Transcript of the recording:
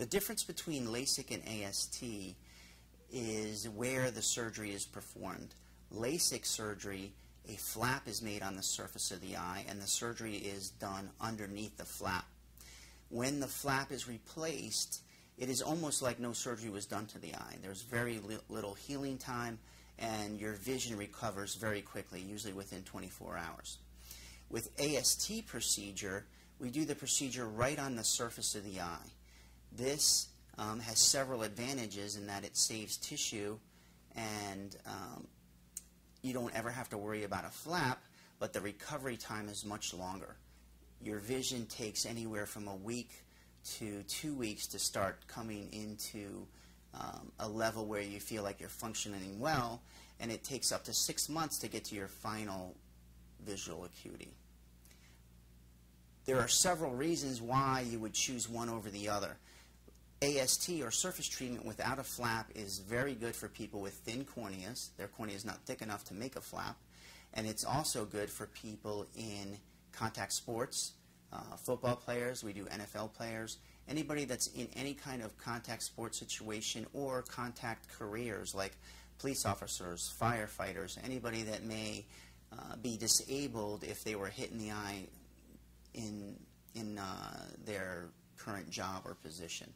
The difference between LASIK and AST is where the surgery is performed. LASIK surgery, a flap is made on the surface of the eye and the surgery is done underneath the flap. When the flap is replaced, it is almost like no surgery was done to the eye. There's very li little healing time and your vision recovers very quickly, usually within 24 hours. With AST procedure, we do the procedure right on the surface of the eye. This um, has several advantages in that it saves tissue and um, you don't ever have to worry about a flap, but the recovery time is much longer. Your vision takes anywhere from a week to two weeks to start coming into um, a level where you feel like you're functioning well, and it takes up to six months to get to your final visual acuity. There are several reasons why you would choose one over the other. AST or surface treatment without a flap is very good for people with thin corneas. Their cornea is not thick enough to make a flap. And it's also good for people in contact sports, uh, football players, we do NFL players, anybody that's in any kind of contact sports situation or contact careers like police officers, firefighters, anybody that may uh, be disabled if they were hit in the eye in, in uh, their current job or position.